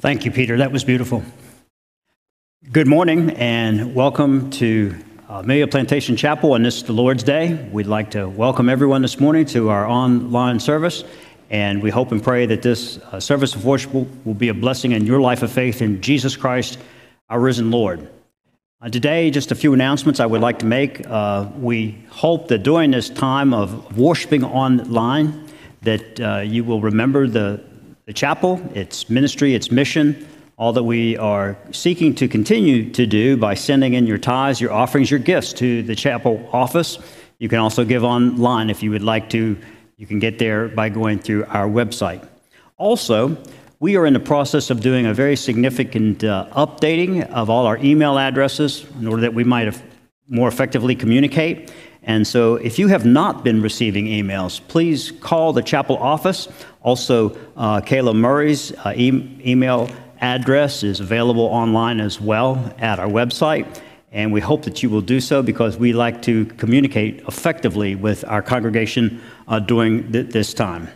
Thank you, Peter. That was beautiful. Good morning and welcome to uh, Amelia Plantation Chapel on this the Lord's Day. We'd like to welcome everyone this morning to our online service, and we hope and pray that this uh, service of worship will, will, be a blessing in your life of faith in Jesus Christ, our risen Lord. Uh, today, just a few announcements I would like to make. Uh, we hope that during this time of worshiping online, that uh, you will remember the, the chapel, its ministry, its mission, all that we are seeking to continue to do by sending in your tithes, your offerings, your gifts to the chapel office. You can also give online if you would like to. You can get there by going through our website. Also, we are in the process of doing a very significant uh, updating of all our email addresses in order that we might more effectively communicate. And so, if you have not been receiving emails, please call the chapel office. Also, uh, Kayla Murray's uh, e- email address is available online as well at our website. And we hope that you will do so because we like to communicate effectively with our congregation uh, during th- this time.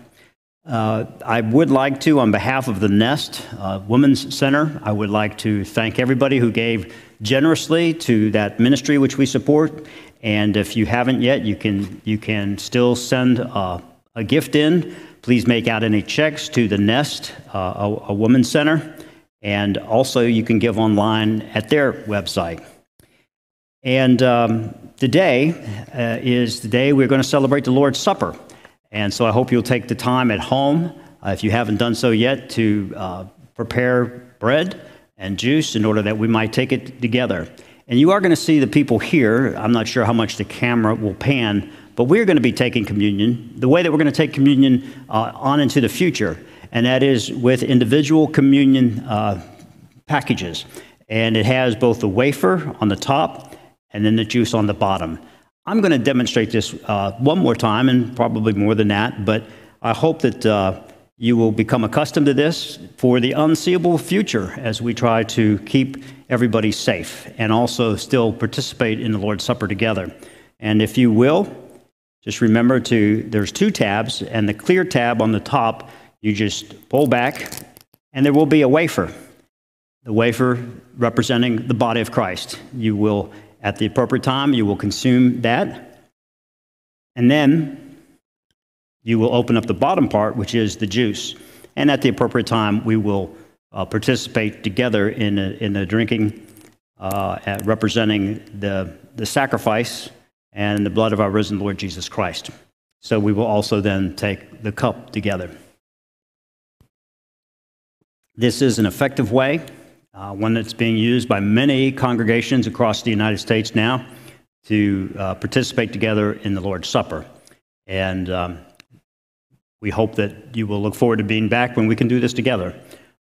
Uh, I would like to, on behalf of the Nest uh, Women's Center, I would like to thank everybody who gave generously to that ministry which we support and if you haven't yet, you can, you can still send a, a gift in. Please make out any checks to the Nest, uh, a, a Women's Center. And also, you can give online at their website. And um, today uh, is the day we're going to celebrate the Lord's Supper. And so I hope you'll take the time at home, uh, if you haven't done so yet, to uh, prepare bread and juice in order that we might take it together. And you are going to see the people here. I'm not sure how much the camera will pan, but we're going to be taking communion the way that we're going to take communion uh, on into the future, and that is with individual communion uh, packages. And it has both the wafer on the top and then the juice on the bottom. I'm going to demonstrate this uh, one more time, and probably more than that, but I hope that uh, you will become accustomed to this for the unseeable future as we try to keep everybody safe and also still participate in the Lord's Supper together. And if you will, just remember to there's two tabs and the clear tab on the top, you just pull back and there will be a wafer. The wafer representing the body of Christ. You will at the appropriate time you will consume that. And then you will open up the bottom part, which is the juice. And at the appropriate time, we will uh, participate together in in a drinking uh, representing the, the sacrifice and the blood of our risen Lord Jesus Christ. So we will also then take the cup together. This is an effective way, uh, one that's being used by many congregations across the United States now to uh, participate together in the Lord's Supper. And um, we hope that you will look forward to being back when we can do this together.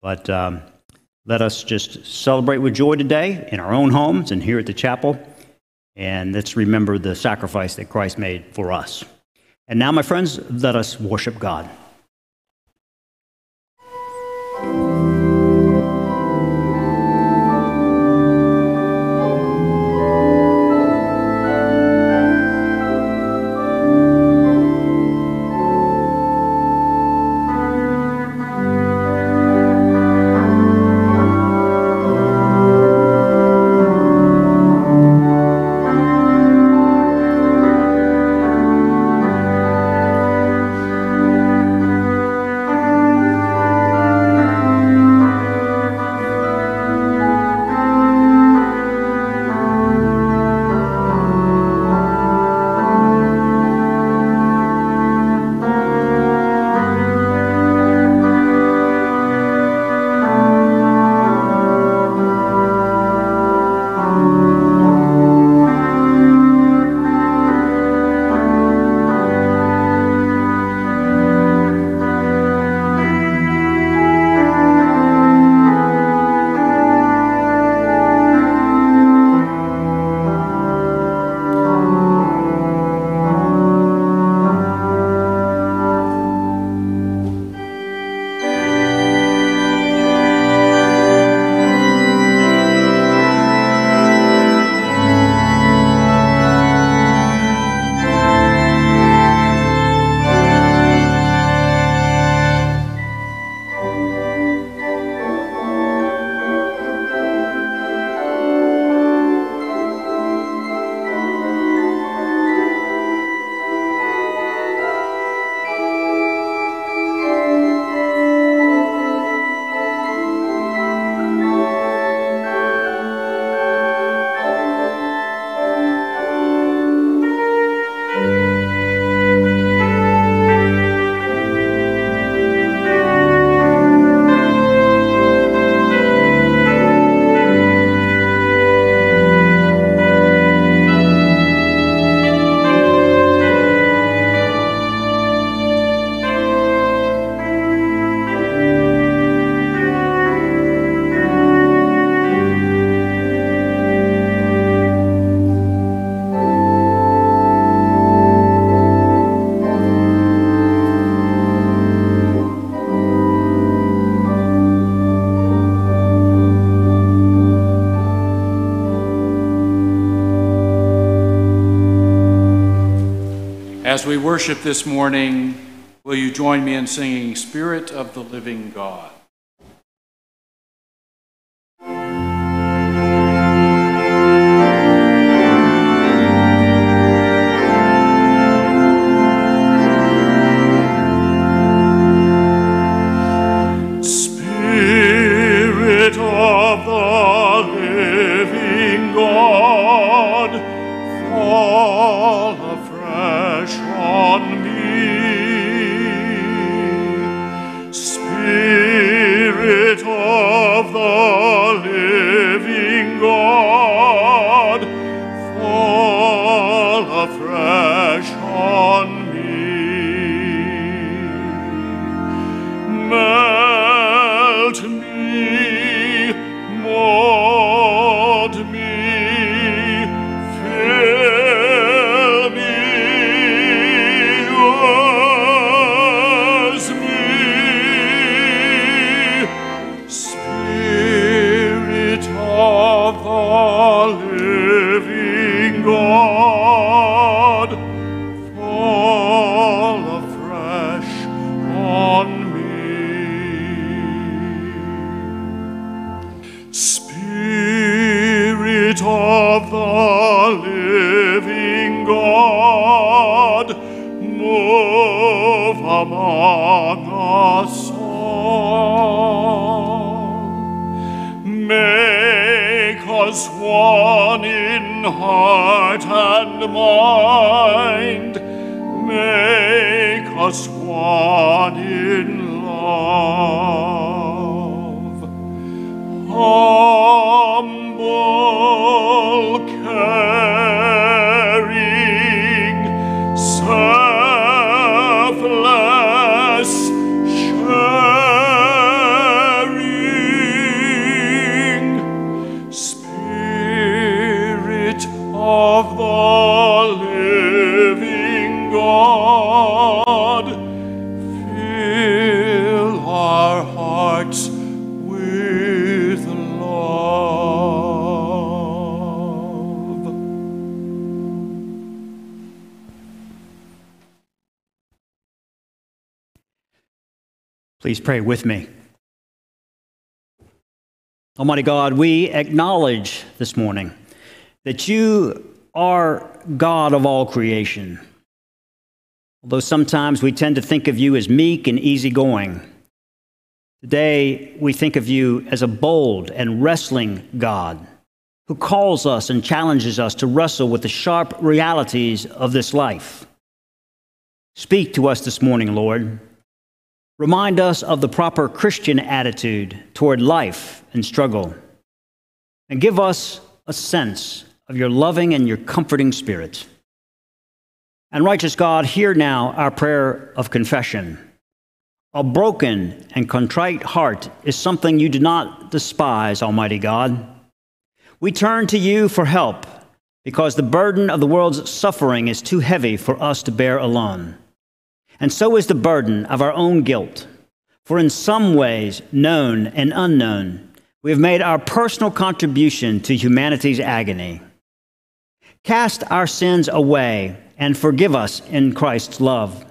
But um, let us just celebrate with joy today in our own homes and here at the chapel. And let's remember the sacrifice that Christ made for us. And now, my friends, let us worship God. As we worship this morning, will you join me in singing Spirit of the Living God? Please pray with me. Almighty God, we acknowledge this morning that you are God of all creation. Although sometimes we tend to think of you as meek and easygoing, today we think of you as a bold and wrestling God who calls us and challenges us to wrestle with the sharp realities of this life. Speak to us this morning, Lord. Remind us of the proper Christian attitude toward life and struggle. And give us a sense of your loving and your comforting spirit. And righteous God, hear now our prayer of confession. A broken and contrite heart is something you do not despise, Almighty God. We turn to you for help because the burden of the world's suffering is too heavy for us to bear alone. And so is the burden of our own guilt. For in some ways, known and unknown, we have made our personal contribution to humanity's agony. Cast our sins away and forgive us in Christ's love.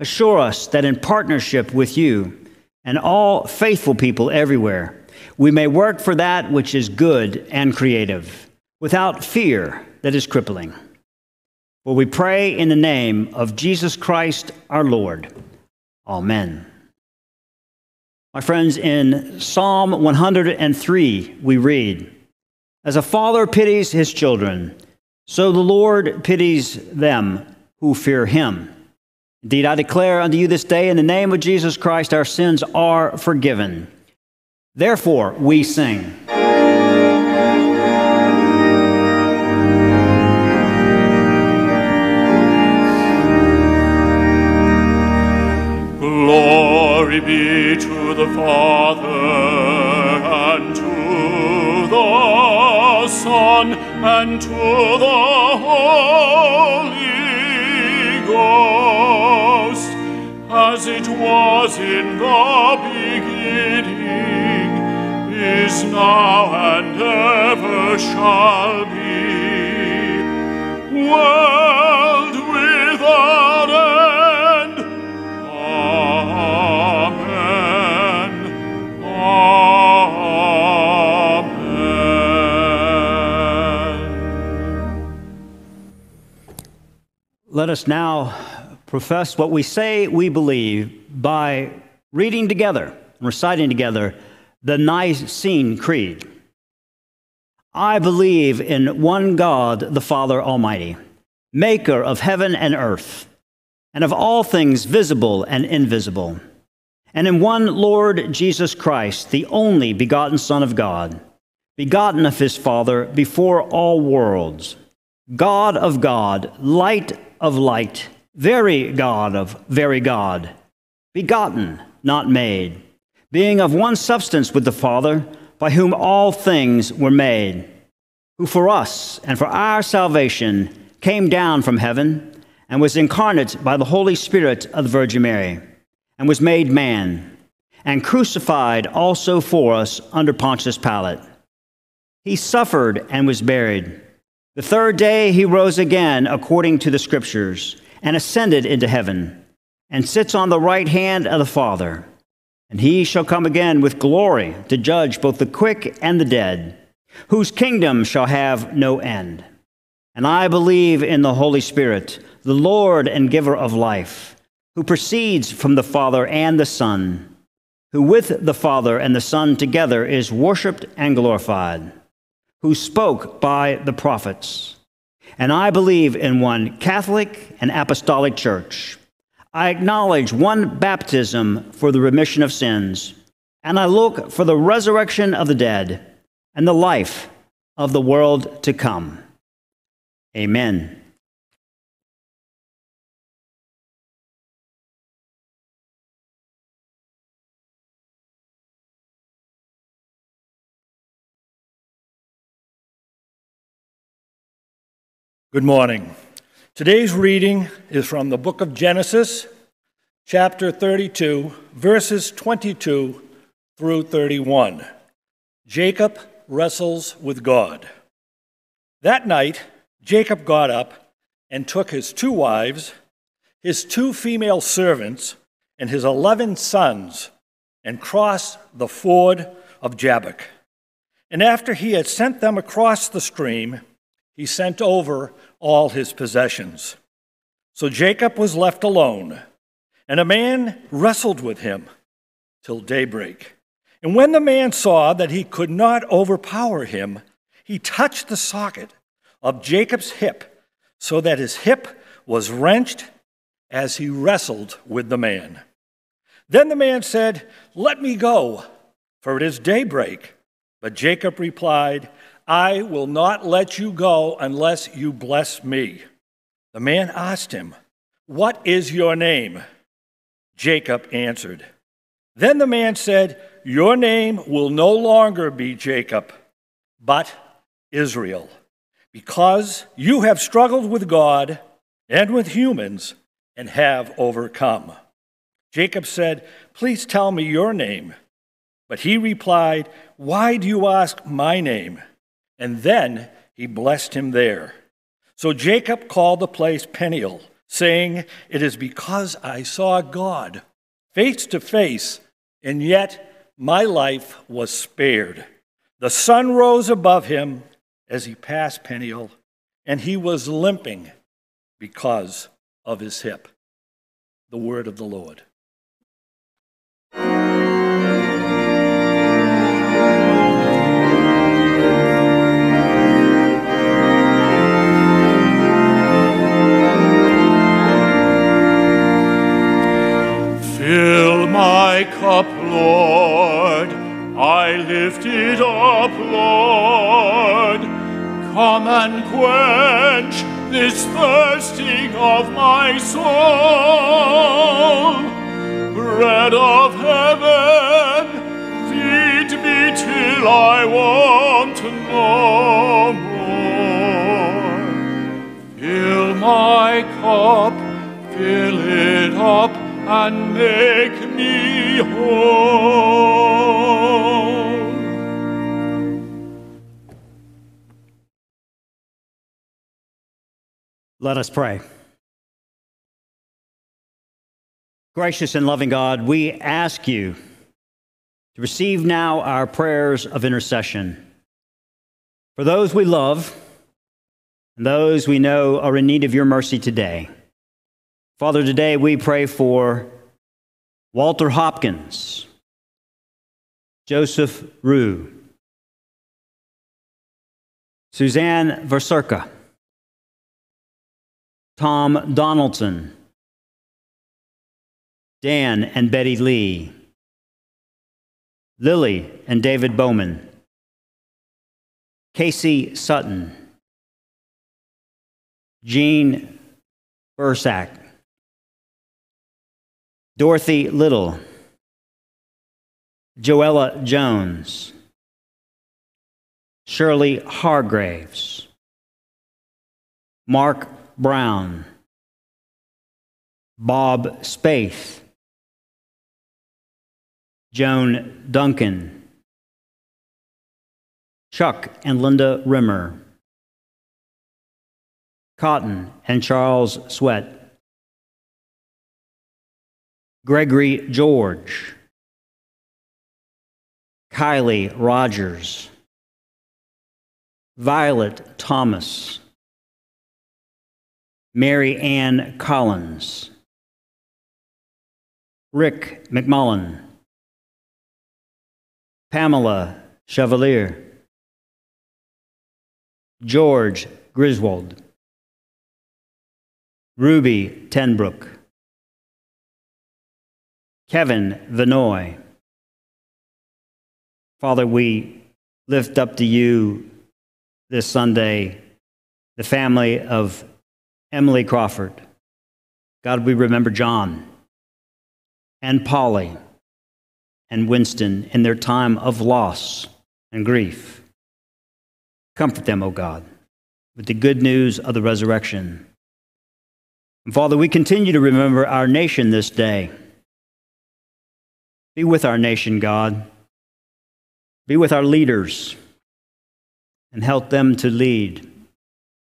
Assure us that in partnership with you and all faithful people everywhere, we may work for that which is good and creative, without fear that is crippling. For we pray in the name of Jesus Christ our Lord. Amen. My friends, in Psalm 103, we read, As a father pities his children, so the Lord pities them who fear him. Indeed, I declare unto you this day, in the name of Jesus Christ, our sins are forgiven. Therefore, we sing. Glory be to the Father, and to the Son, and to the Holy Ghost, as it was in the beginning, is now, and ever shall be, world Let us now profess what we say we believe by reading together, reciting together the Nicene Creed. I believe in one God, the Father Almighty, maker of heaven and earth, and of all things visible and invisible, and in one Lord Jesus Christ, the only begotten Son of God, begotten of his Father before all worlds, God of God, light of light, very God of very God, begotten, not made, being of one substance with the Father, by whom all things were made, who for us and for our salvation came down from heaven and was incarnate by the Holy Spirit of the Virgin Mary, and was made man, and crucified also for us under Pontius Pilate. He suffered and was buried. The third day he rose again according to the Scriptures, and ascended into heaven, and sits on the right hand of the Father. And he shall come again with glory to judge both the quick and the dead, whose kingdom shall have no end. And I believe in the Holy Spirit, the Lord and giver of life, who proceeds from the Father and the Son, who with the Father and the Son together is worshiped and glorified, who spoke by the prophets. And I believe in one Catholic and Apostolic Church. I acknowledge one baptism for the remission of sins, and I look for the resurrection of the dead and the life of the world to come. Amen. Good morning. Today's reading is from the book of Genesis, chapter 32, verses 22 through 31. Jacob wrestles with God. That night, Jacob got up and took his two wives, his two female servants, and his eleven sons and crossed the ford of Jabbok. And after he had sent them across the stream, he sent over all his possessions. So Jacob was left alone, and a man wrestled with him till daybreak. And when the man saw that he could not overpower him, he touched the socket of Jacob's hip, so that his hip was wrenched as he wrestled with the man. Then the man said, Let me go, for it is daybreak. But Jacob replied, I will not let you go unless you bless me. The man asked him, What is your name? Jacob answered. Then the man said, Your name will no longer be Jacob, but Israel, because you have struggled with God and with humans and have overcome. Jacob said, Please tell me your name. But he replied, Why do you ask my name? And then he blessed him there. So Jacob called the place Peniel, saying, It is because I saw God face to face, and yet my life was spared. The sun rose above him as he passed Peniel, and he was limping because of his hip. The word of the Lord. Fill my cup, Lord, I lift it up, Lord. Come and quench this thirsting of my soul. Bread of heaven, feed me till I want no more. Fill my cup, fill it up and make me whole. Let us pray. Gracious and loving God, we ask you to receive now our prayers of intercession for those we love and those we know are in need of your mercy today. Father, today we pray for Walter Hopkins, Joseph Rue, Suzanne Verserka, Tom Donaldson, Dan and Betty Lee, Lily and David Bowman, Casey Sutton, Jean Bursack, Dorothy Little, Joella Jones, Shirley Hargraves, Mark Brown, Bob Spaeth, Joan Duncan, Chuck and Linda Rimmer, Cotton and Charles Sweat, Gregory George, Kylie Rogers, Violet Thomas, Mary Ann Collins, Rick McMullen, Pamela Chevalier, George Griswold, Ruby Tenbrook, Kevin Vinoy. Father, we lift up to you this Sunday the family of Emily Crawford. God, we remember John and Polly and Winston in their time of loss and grief. Comfort them, O God, with the good news of the resurrection. And Father, we continue to remember our nation this day. Be with our nation, God. Be with our leaders and help them to lead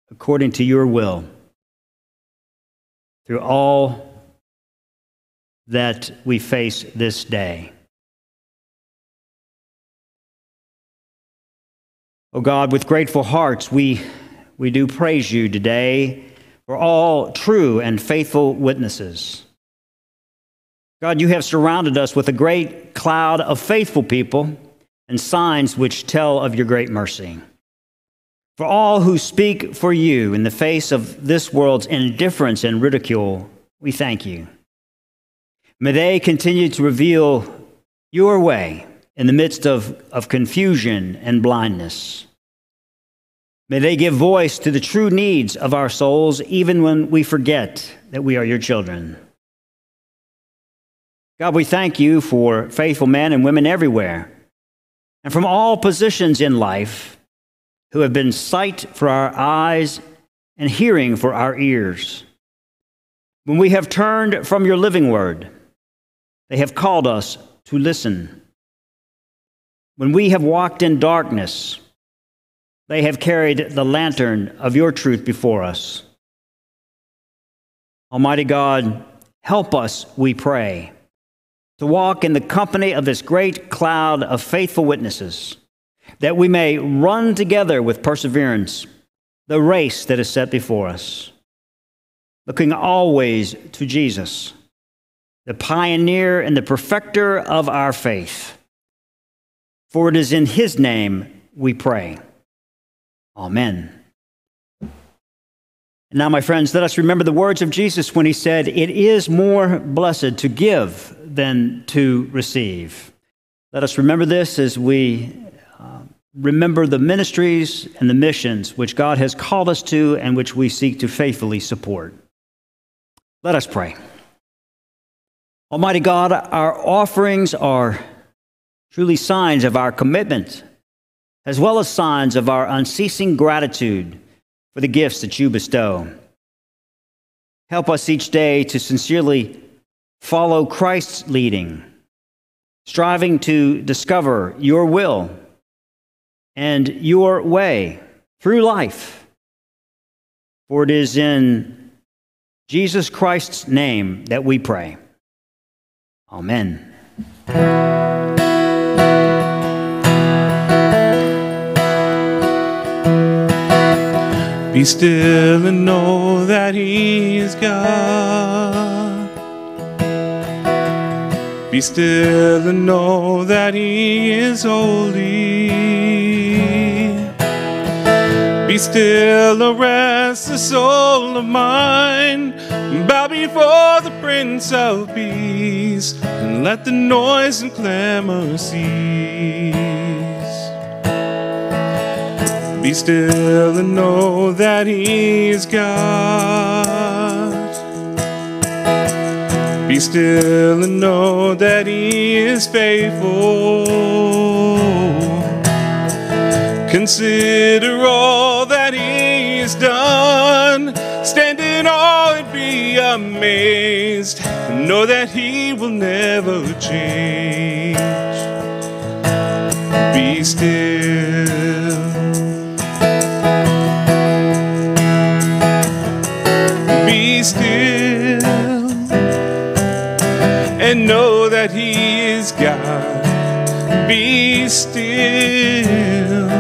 according to your will through all that we face this day. Oh God, with grateful hearts, we, we do praise you today for all true and faithful witnesses. God, you have surrounded us with a great cloud of faithful people and signs which tell of your great mercy. For all who speak for you in the face of this world's indifference and ridicule, we thank you. May they continue to reveal your way in the midst of, of confusion and blindness. May they give voice to the true needs of our souls, even when we forget that we are your children. God, we thank you for faithful men and women everywhere and from all positions in life who have been sight for our eyes and hearing for our ears. When we have turned from your living word, they have called us to listen. When we have walked in darkness, they have carried the lantern of your truth before us. Almighty God, help us, we pray, to walk in the company of this great cloud of faithful witnesses, that we may run together with perseverance the race that is set before us, looking always to Jesus, the pioneer and the perfecter of our faith. For it is in his name we pray. Amen. And now, my friends, let us remember the words of Jesus when he said, It is more blessed to give than to receive. Let us remember this as we uh, remember the ministries and the missions which God has called us to and which we seek to faithfully support. Let us pray. Almighty God, our offerings are truly signs of our commitment, as well as signs of our unceasing gratitude for the gifts that you bestow. Help us each day to sincerely follow Christ's leading, striving to discover your will and your way through life. For it is in Jesus Christ's name that we pray. Amen. Be still and know that He is God. Be still and know that He is holy. Be still and rest the soul of mine. Bow before the Prince of Peace and let the noise and clamor cease. Be still and know that He is God. Be still and know that He is faithful. Consider all that He has done. Stand in awe and be amazed. Know that He will never change. Be still. Know that He is God. Be still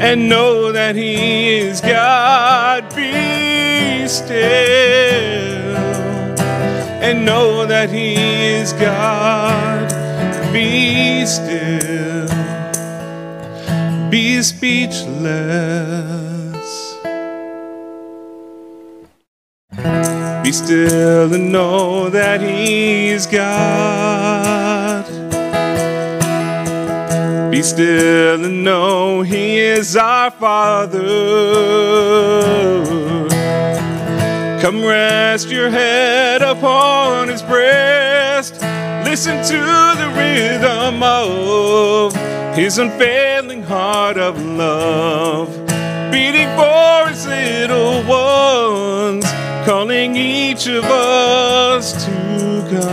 and know that He is God. Be still and know that He is God. Be still, be speechless. Be still and know that He's God. Be still and know He is our Father. Come rest your head upon His breast. Listen to the rhythm of His unfailing heart of love, beating for His little calling each of us to go.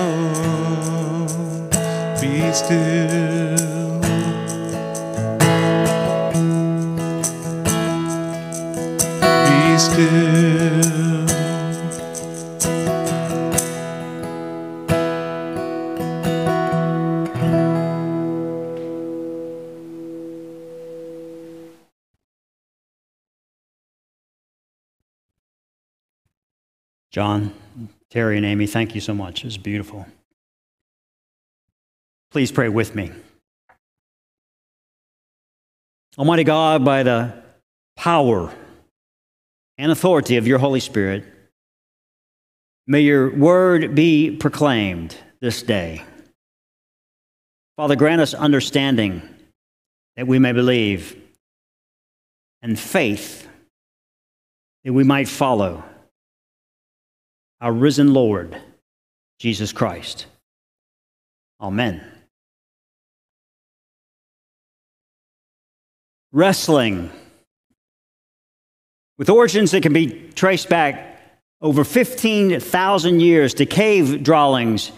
Be still. Be still. John, Terry, and Amy, thank you so much. It was beautiful. Please pray with me. Almighty God, by the power and authority of your Holy Spirit, may your word be proclaimed this day. Father, grant us understanding that we may believe, and faith that we might follow our risen Lord, Jesus Christ. Amen. Wrestling, with origins that can be traced back over 15,000 years to cave drawings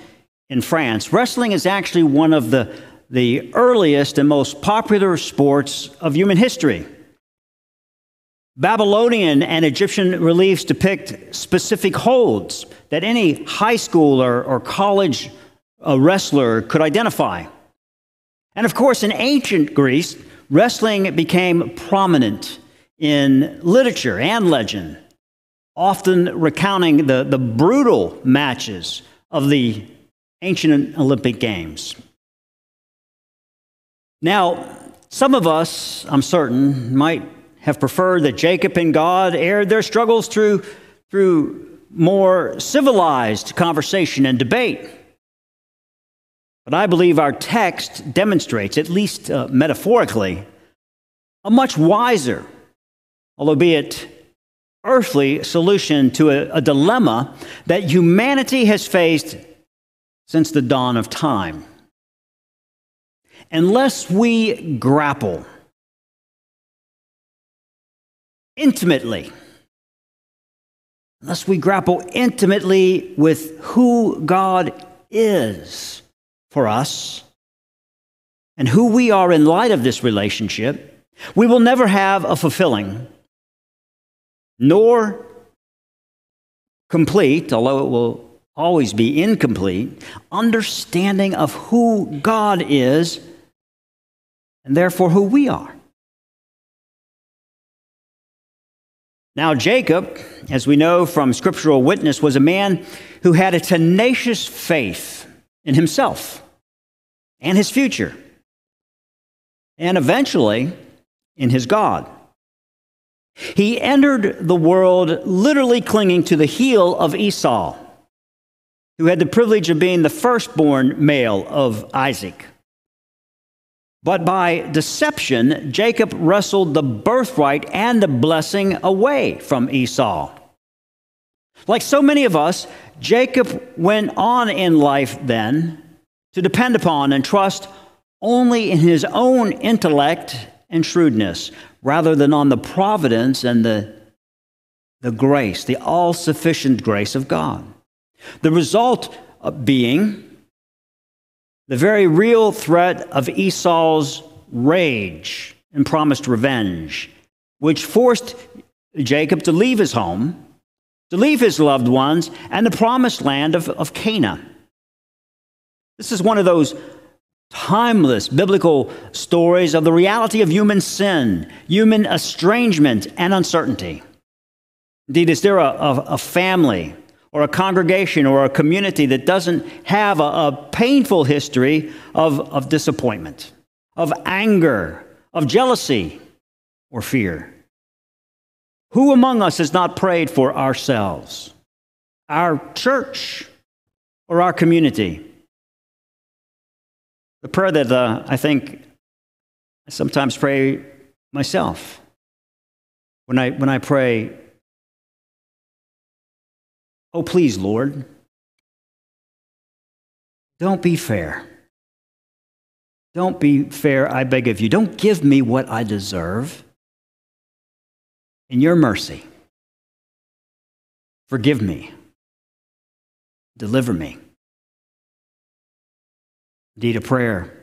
in France, wrestling is actually one of the, the earliest and most popular sports of human history. Babylonian and Egyptian reliefs depict specific holds that any high school or, or college uh, wrestler could identify. And of course, in ancient Greece, wrestling became prominent in literature and legend, often recounting the, the brutal matches of the ancient Olympic Games. Now, some of us, I'm certain, might have preferred that Jacob and God aired their struggles through, through more civilized conversation and debate. But I believe our text demonstrates, at least uh, metaphorically, a much wiser, albeit earthly, solution to a, a dilemma that humanity has faced since the dawn of time. Unless we grapple intimately, unless we grapple intimately with who God is for us and who we are in light of this relationship, we will never have a fulfilling nor complete, although it will always be incomplete, understanding of who God is and therefore who we are. Now, Jacob, as we know from scriptural witness, was a man who had a tenacious faith in himself and his future, and eventually in his God. He entered the world literally clinging to the heel of Esau, who had the privilege of being the firstborn male of Isaac. But by deception, Jacob wrestled the birthright and the blessing away from Esau. Like so many of us, Jacob went on in life then to depend upon and trust only in his own intellect and shrewdness, rather than on the providence and the, the grace, the all sufficient grace of God. The result being the very real threat of Esau's rage and promised revenge, which forced Jacob to leave his home, to leave his loved ones, and the promised land of, of Canaan. This is one of those timeless biblical stories of the reality of human sin, human estrangement, and uncertainty. Indeed, is there a, a, a family or a congregation or a community that doesn't have a, a painful history of, of disappointment, of anger, of jealousy, or fear. Who among us has not prayed for ourselves, our church, or our community? The prayer that uh, I think I sometimes pray myself. When I, when I pray, Oh, please, Lord, don't be fair. Don't be fair, I beg of you. Don't give me what I deserve. In your mercy, forgive me, deliver me. Indeed, a prayer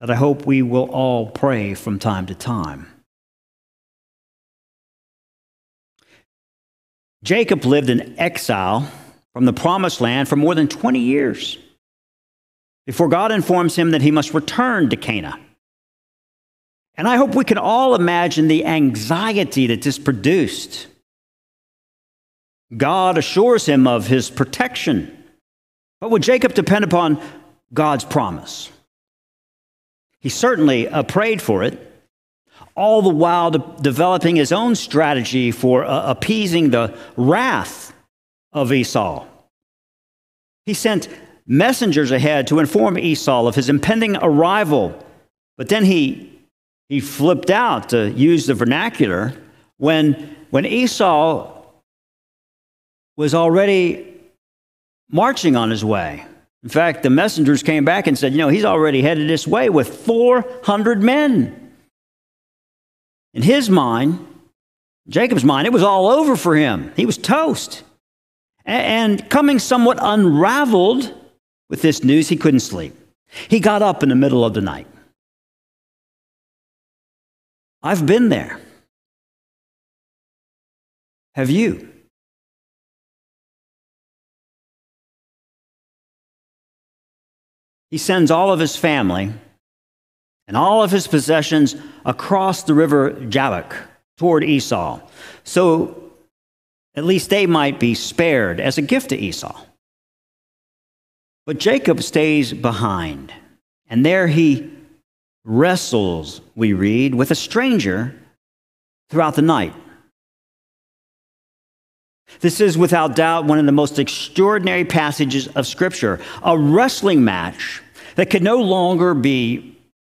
that I hope we will all pray from time to time. Jacob lived in exile from the promised land for more than 20 years before God informs him that he must return to Canaan. And I hope we can all imagine the anxiety that this produced. God assures him of his protection. But would Jacob depend upon God's promise? He certainly uh, prayed for it all the while de- developing his own strategy for uh, appeasing the wrath of Esau. He sent messengers ahead to inform Esau of his impending arrival, but then he, he flipped out, to use the vernacular, when, when Esau was already marching on his way. In fact, the messengers came back and said, You know, he's already headed this way with 400 men. In his mind, Jacob's mind, it was all over for him. He was toast. And coming somewhat unraveled with this news, he couldn't sleep. He got up in the middle of the night. I've been there. Have you? He sends all of his family and all of his possessions across the river Jabbok toward Esau. So at least they might be spared as a gift to Esau. But Jacob stays behind, and there he wrestles, we read, with a stranger throughout the night. This is without doubt one of the most extraordinary passages of Scripture, a wrestling match that could no longer be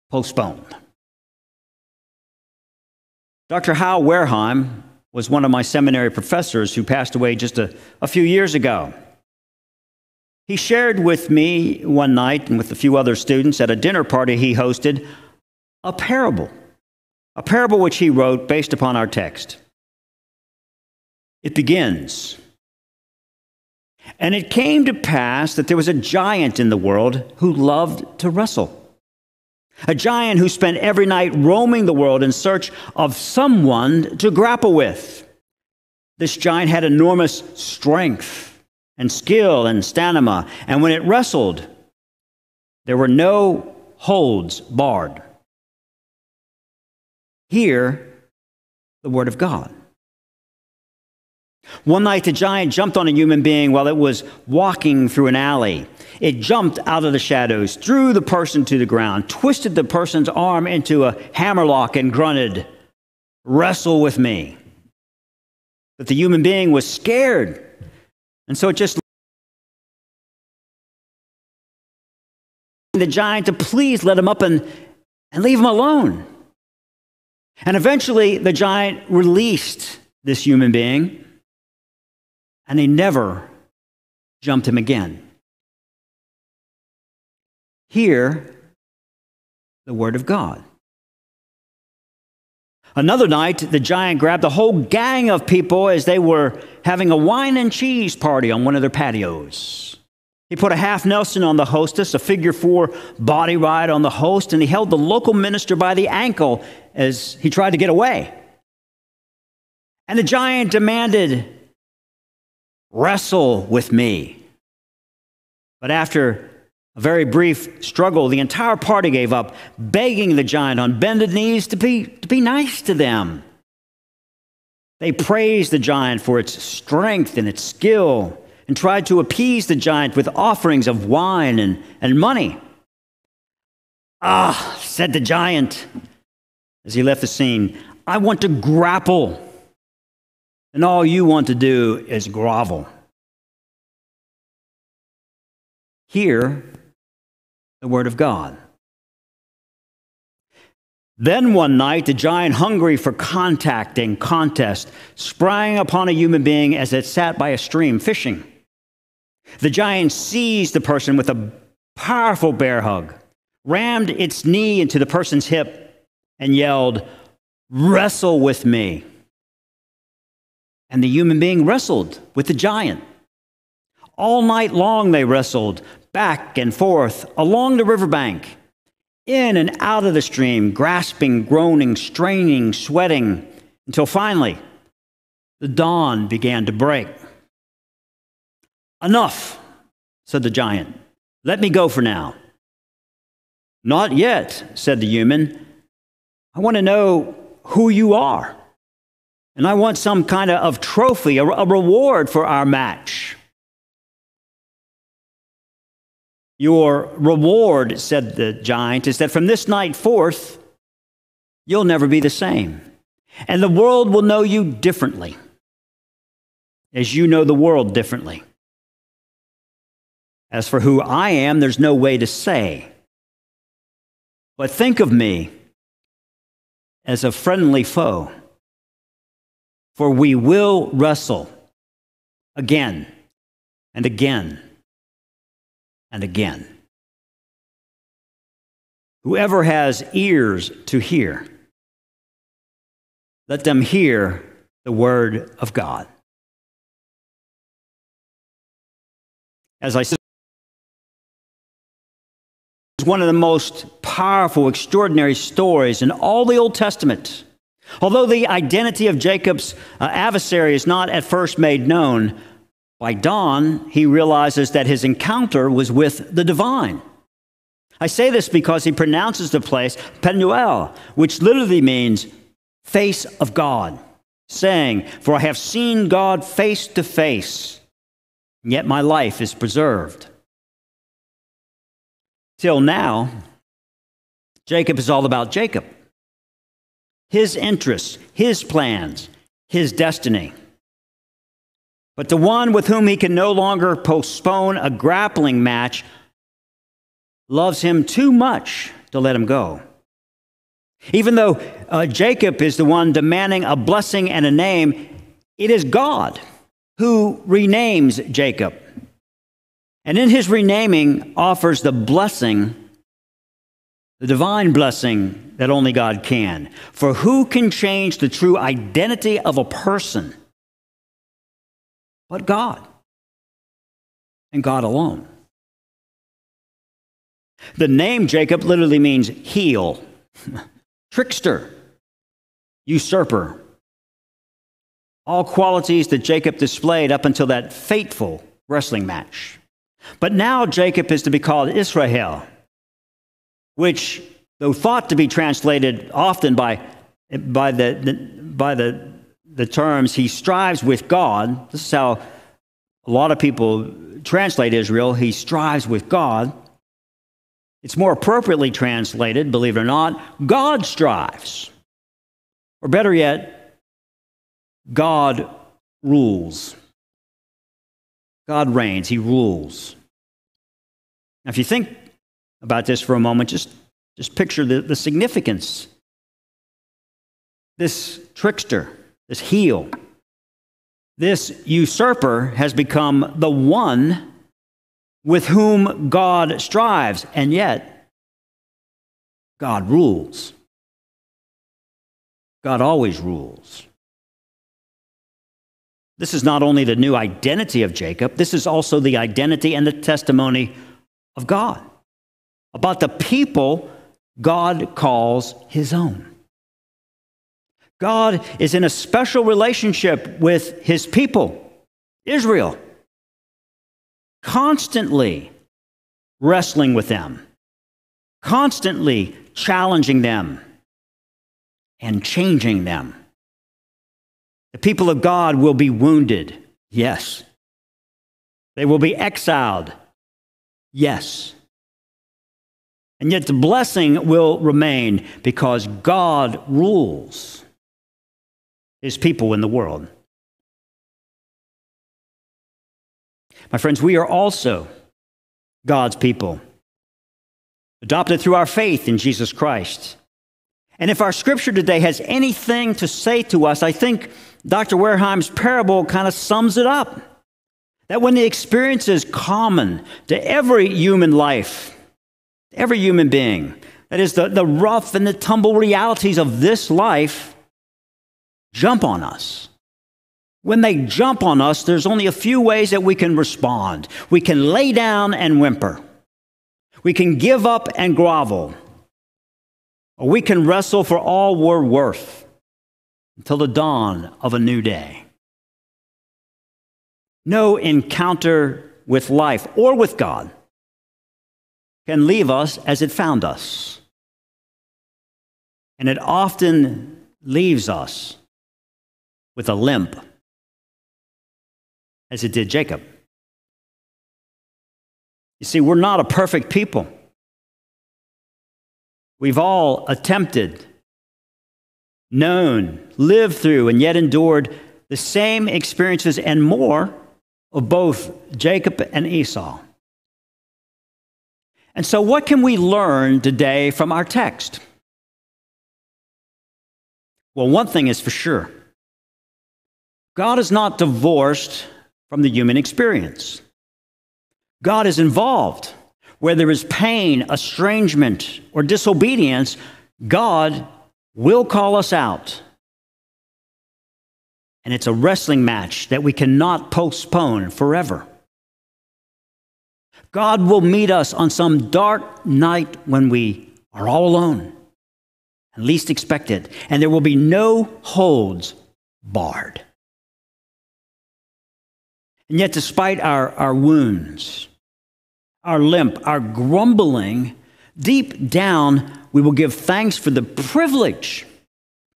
postponed. Dr. Hal Warheim was one of my seminary professors who passed away just a, a few years ago. He shared with me one night and with a few other students at a dinner party he hosted a parable, a parable which he wrote based upon our text. It begins And it came to pass that there was a giant in the world who loved to wrestle a giant who spent every night roaming the world in search of someone to grapple with. This giant had enormous strength and skill and stamina, and when it wrestled, there were no holds barred. Hear the word of God. One night, the giant jumped on a human being while it was walking through an alley. It jumped out of the shadows, threw the person to the ground, twisted the person's arm into a hammerlock, and grunted, Wrestle with me. But the human being was scared, and so it just the giant to please let him up and, and leave him alone. And eventually, the giant released this human being, and he never jumped him again. Hear the word of God. Another night, the giant grabbed a whole gang of people as they were having a wine and cheese party on one of their patios. He put a half Nelson on the hostess, a figure four body ride on the host, and he held the local minister by the ankle as he tried to get away. And the giant demanded, Wrestle with me. But after a very brief struggle, the entire party gave up, begging the giant on bended knees to be, to be nice to them. They praised the giant for its strength and its skill and tried to appease the giant with offerings of wine and, and money. Ah, said the giant as he left the scene, I want to grapple, and all you want to do is grovel. Hear the word of God. Then one night, the giant, hungry for contact and contest, sprang upon a human being as it sat by a stream fishing. The giant seized the person with a powerful bear hug, rammed its knee into the person's hip, and yelled, Wrestle with me. And the human being wrestled with the giant. All night long they wrestled back and forth along the riverbank, in and out of the stream, grasping, groaning, straining, sweating, until finally the dawn began to break. Enough, said the giant. Let me go for now. Not yet, said the human. I want to know who you are. And I want some kind of trophy, a, reward for our match. Your reward, said the giant, is that from this night forth, you'll never be the same. And the world will know you differently, as you know the world differently. As for who I am, there's no way to say. But think of me as a friendly foe, for we will wrestle again and again and again. Whoever has ears to hear, let them hear the word of God. As I said, it's one of the most powerful, extraordinary stories in all the Old Testament. Although the identity of Jacob's uh, adversary is not at first made known, by dawn he realizes that his encounter was with the divine. I say this because he pronounces the place Penuel, which literally means face of God, saying, For I have seen God face to face, yet my life is preserved. Till now, Jacob is all about Jacob, his interests, his plans, his destiny. But the one with whom he can no longer postpone a grappling match loves him too much to let him go. Even though uh, Jacob is the one demanding a blessing and a name, it is God who renames Jacob and in his renaming, offers the blessing, the divine blessing that only God can. For who can change the true identity of a person but God and God alone? The name Jacob literally means heel, trickster, usurper. All qualities that Jacob displayed up until that fateful wrestling match. But now Jacob is to be called Israel, which, though thought to be translated often by, by, the, the by the, the terms he strives with God. This is how a lot of people translate Israel. He strives with God. It's more appropriately translated, believe it or not, God strives. Or better yet, God rules. God reigns, He rules. Now, if you think about this for a moment, just, just picture the, the significance. This trickster, this heel, this usurper has become the one with whom God strives, and yet God rules. God always rules. This is not only the new identity of Jacob, this is also the identity and the testimony of God about the people God calls his own. God is in a special relationship with his people, Israel, constantly wrestling with them, constantly challenging them, and changing them. The people of God will be wounded, yes. They will be exiled, yes. And yet the blessing will remain because God rules his people in the world. My friends, we are also God's people, adopted through our faith in Jesus Christ. And if our scripture today has anything to say to us, I think Dr. Warheim's parable kind of sums it up. That when the experience is common to every human life, every human being, that is, the, the rough and the tumble realities of this life jump on us. When they jump on us, there's only a few ways that we can respond. We can lay down and whimper, we can give up and grovel, or we can wrestle for all we're worth until the dawn of a new day. No encounter with life or with God can leave us as it found us. And it often leaves us with a limp, as it did Jacob. You see, we're not a perfect people. We've all attempted known, lived through, and yet endured the same experiences and more of both Jacob and Esau. And so, what can we learn today from our text? Well, one thing is for sure God is not divorced from the human experience, God is involved. Where there is pain, estrangement, or disobedience, God will call us out. And it's a wrestling match that we cannot postpone forever. God will meet us on some dark night when we are all alone and least expected, and there will be no holds barred. And yet, despite our, our wounds, our limp, our grumbling, deep down, we will give thanks for the privilege,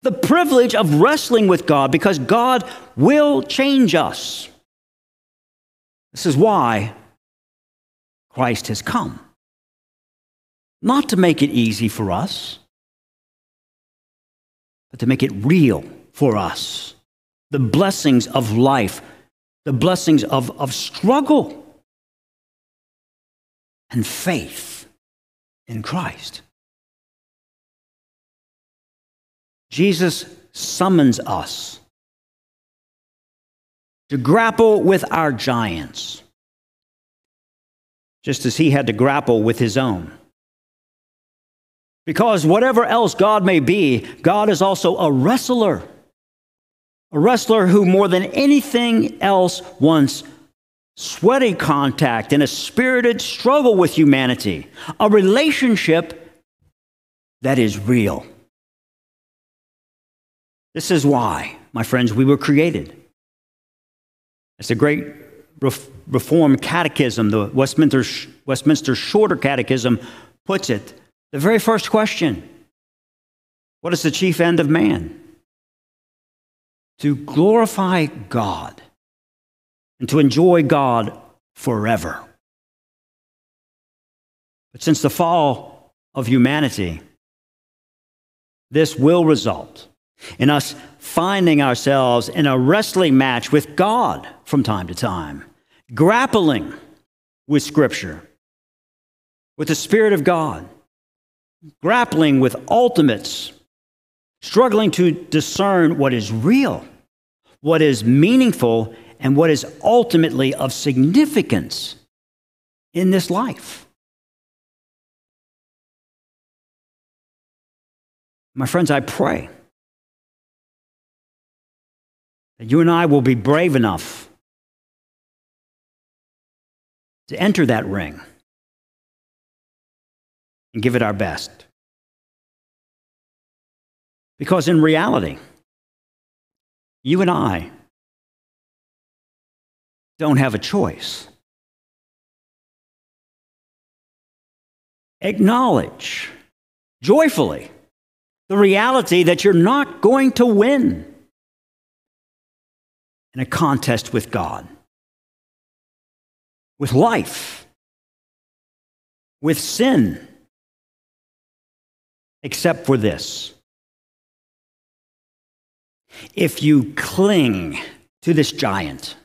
the privilege of wrestling with God because God will change us. This is why Christ has come. Not to make it easy for us, but to make it real for us. The blessings of life, the blessings of, of struggle and faith in Christ. Jesus summons us to grapple with our giants, just as he had to grapple with his own. Because whatever else God may be, God is also a wrestler. A wrestler who, more than anything else, wants sweaty contact and a spirited struggle with humanity, a relationship that is real. This is why, my friends, we were created. It's a great Reformed catechism, the Westminster, Westminster Shorter Catechism puts it. The very first question What is the chief end of man? To glorify God and to enjoy God forever. But since the fall of humanity, this will result in us finding ourselves in a wrestling match with God from time to time, grappling with Scripture, with the Spirit of God, grappling with ultimates, struggling to discern what is real, what is meaningful, and what is ultimately of significance in this life. My friends, I pray that you and I will be brave enough to enter that ring and give it our best. Because in reality, you and I don't have a choice. Acknowledge joyfully the reality that you're not going to win in a contest with God, with life, with sin, except for this. If you cling to this giant,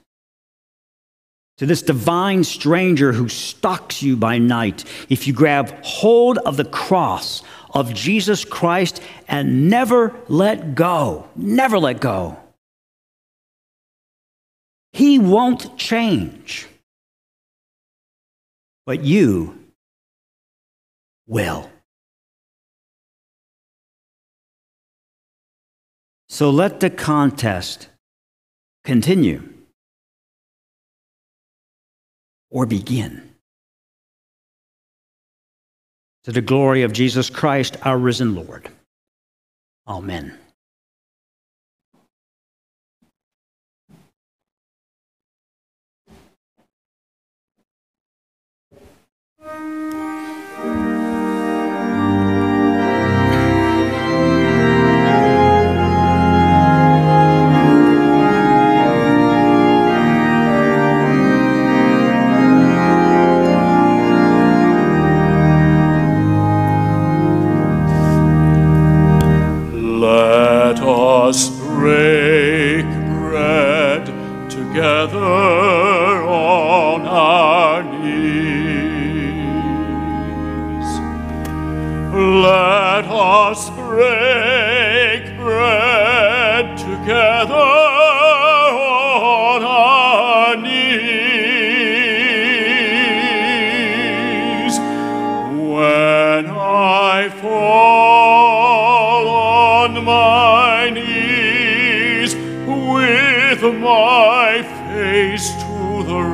to this divine stranger who stalks you by night, if you grab hold of the cross of Jesus Christ and never let go, never let go, he won't change. But you will. So let the contest continue or begin. To the glory of Jesus Christ, our risen Lord. Amen.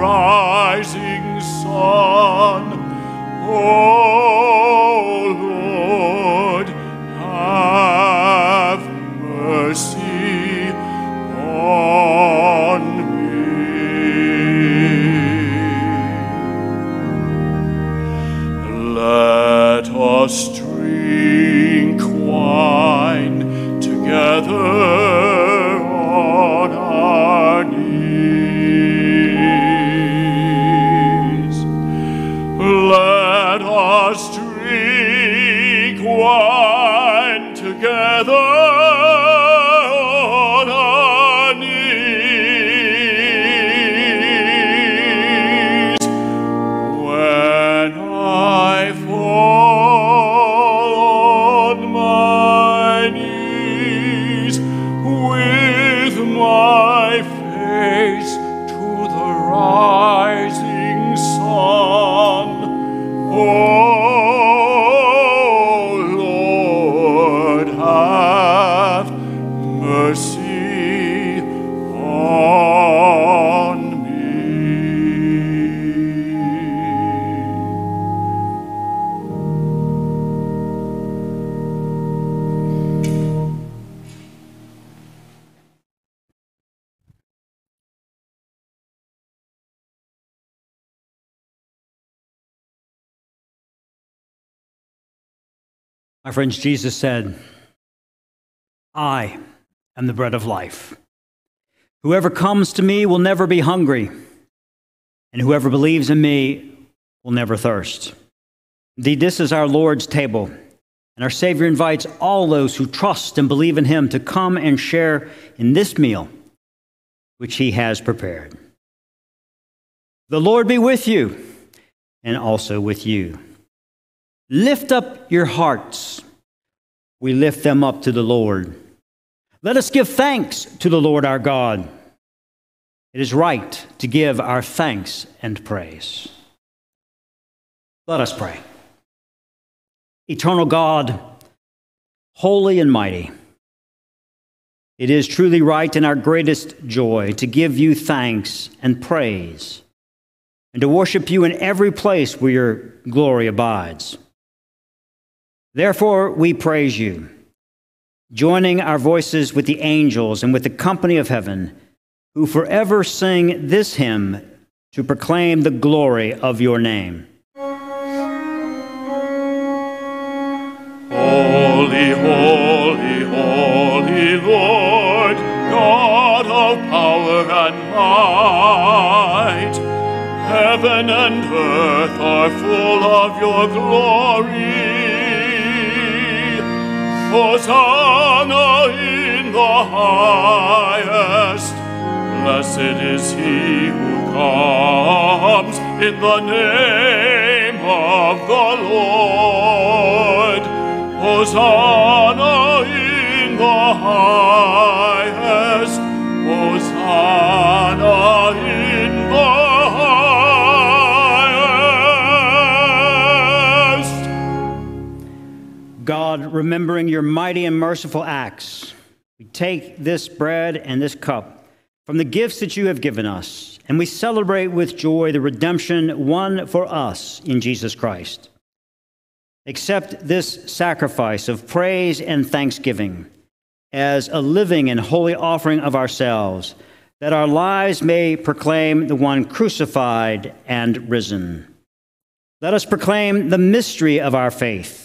Rising sun, oh Let us drink wine friends, Jesus said, I am the bread of life. Whoever comes to me will never be hungry, and whoever believes in me will never thirst. Indeed, this is our Lord's table, and our Savior invites all those who trust and believe in him to come and share in this meal which he has prepared. The Lord be with you, and also with you. Lift up your hearts. We lift them up to the Lord. Let us give thanks to the Lord our God. It is right to give our thanks and praise. Let us pray. Eternal God, holy and mighty, it is truly right and our greatest joy to give you thanks and praise and to worship you in every place where your glory abides. Therefore, we praise you, joining our voices with the angels and with the company of heaven, who forever sing this hymn to proclaim the glory of your name. Holy, holy, holy Lord, God of power and might, heaven and earth are full of your glory. Hosanna in the highest. Blessed is he who comes in the name of the Lord. Hosanna in the highest. Remembering your mighty and merciful acts, we take this bread and this cup from the gifts that you have given us, and we celebrate with joy the redemption won for us in Jesus Christ. Accept this sacrifice of praise and thanksgiving as a living and holy offering of ourselves, that our lives may proclaim the one crucified and risen. Let us proclaim the mystery of our faith.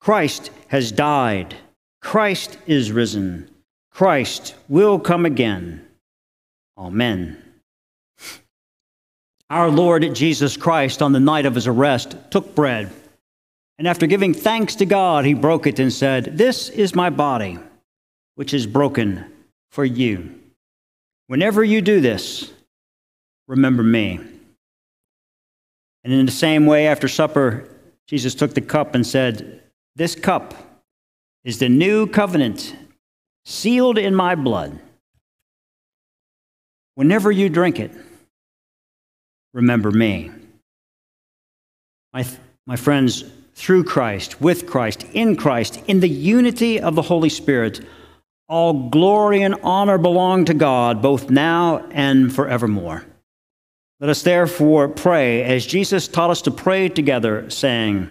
Christ has died. Christ is risen. Christ will come again. Amen. Our Lord Jesus Christ, on the night of his arrest, took bread, and after giving thanks to God, he broke it and said, This is my body, which is broken for you. Whenever you do this, remember me. And in the same way, after supper, Jesus took the cup and said, This cup is the new covenant sealed in my blood. Whenever you drink it, remember me. My, my friends, through Christ, with Christ, in Christ, in the unity of the Holy Spirit, all glory and honor belong to God, both now and forevermore. Let us therefore pray as Jesus taught us to pray together, saying,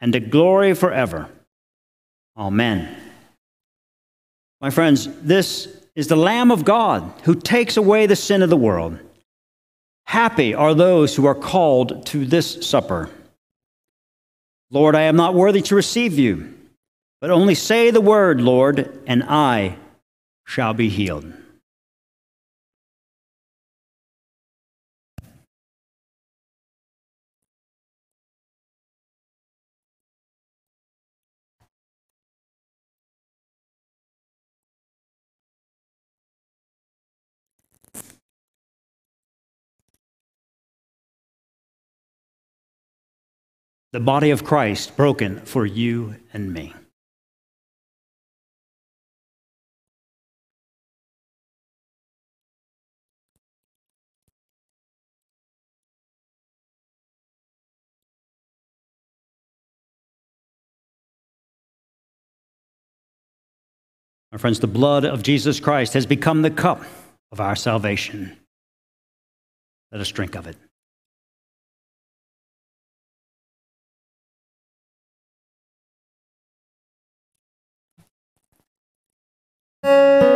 and the glory forever. Amen. My friends, this is the Lamb of God who takes away the sin of the world. Happy are those who are called to this supper. Lord, I am not worthy to receive you, but only say the word, Lord, and I shall be healed. The body of Christ broken for you and me. My friends, the blood of Jesus Christ has become the cup of our salvation. Let us drink of it. Música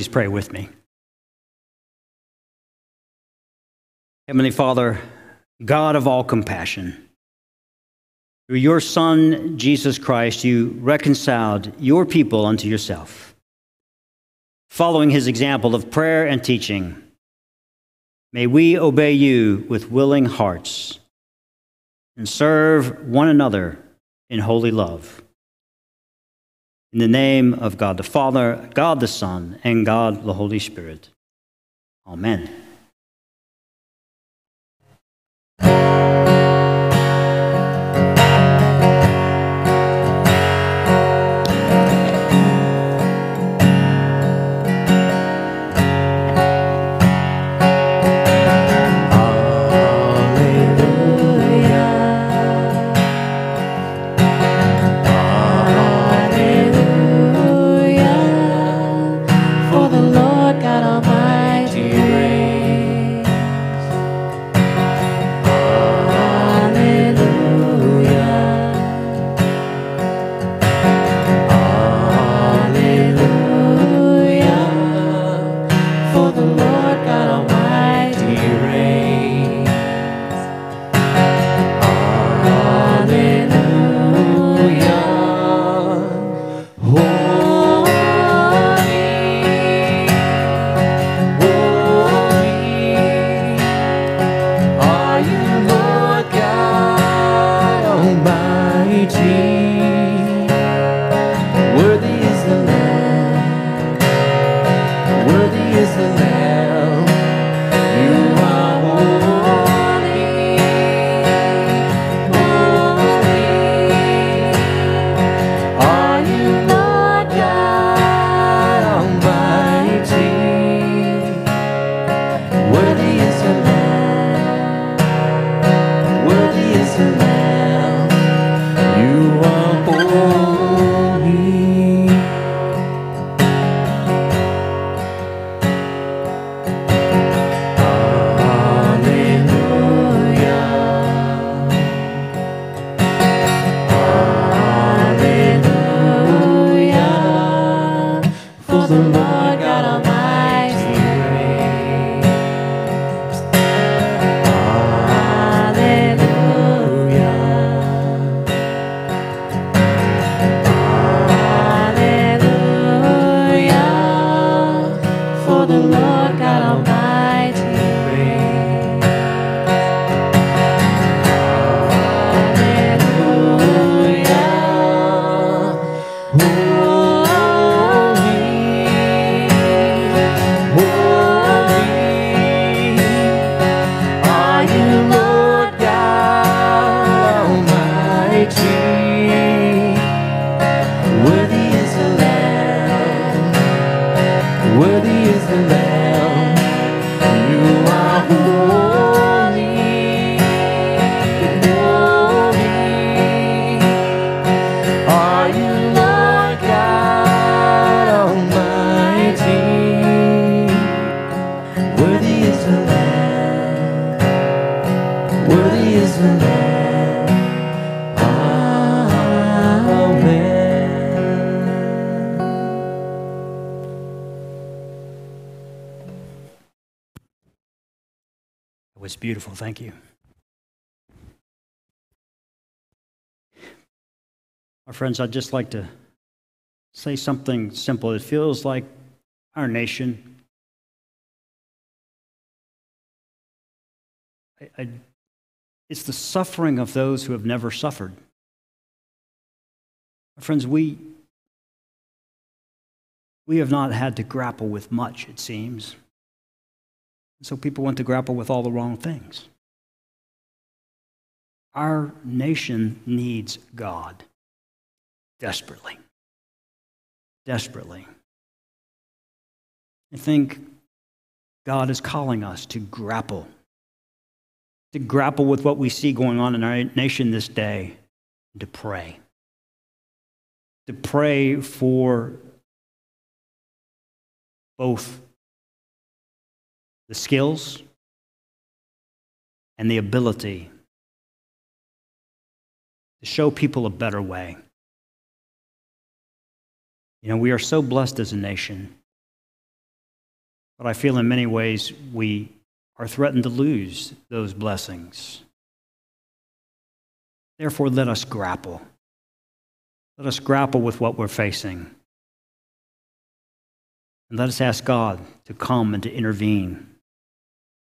Please pray with me. Heavenly Father, God of all compassion, through your Son, Jesus Christ, you reconciled your people unto yourself. Following his example of prayer and teaching, may we obey you with willing hearts and serve one another in holy love. In the name of God the Father, God the Son, and God the Holy Spirit. Amen. Hallelujah. Was beautiful. Thank you. My friends, I'd just like to say something simple. It feels like our nation, I, I, it's the suffering of those who have never suffered. My friends, we, we have not had to grapple with much, it seems. So people want to grapple with all the wrong things. Our nation needs God desperately. Desperately. I think God is calling us to grapple, to grapple with what we see going on in our nation this day, to pray. To pray for both the skills and the ability to show people a better way. You know, we are so blessed as a nation, but I feel in many ways we are threatened to lose those blessings. Therefore, let us grapple. Let us grapple with what we're facing. And let us ask God to come and to intervene,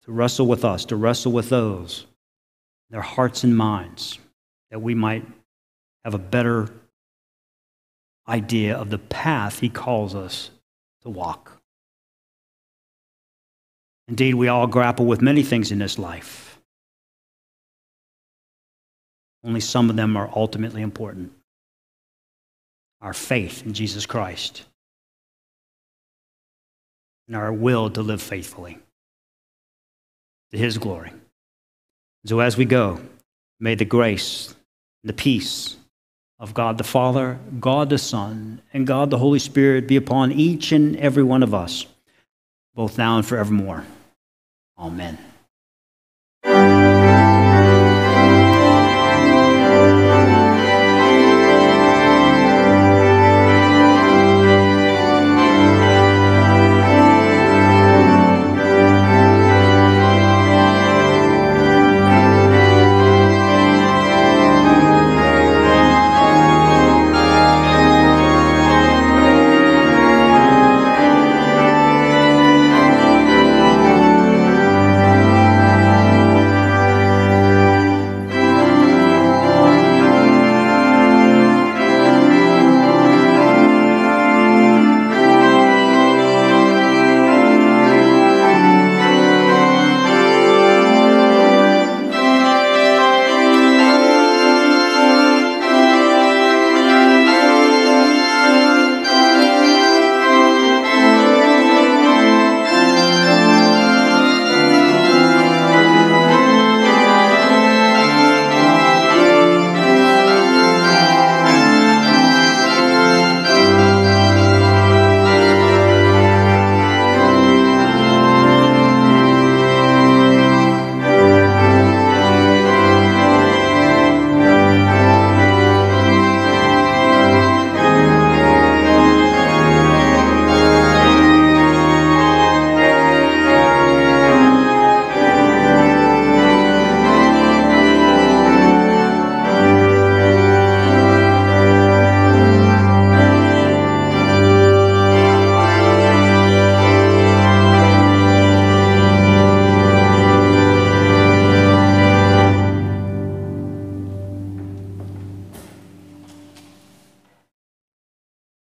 to wrestle with us, to wrestle with those, their hearts and minds that we might have a better idea of the path he calls us to walk. Indeed, we all grapple with many things in this life. Only some of them are ultimately important. Our faith in Jesus Christ and our will to live faithfully to his glory. So as we go, may the grace and the peace of God the Father, God the Son, and God the Holy Spirit be upon each and every one of us, both now and forevermore. Amen.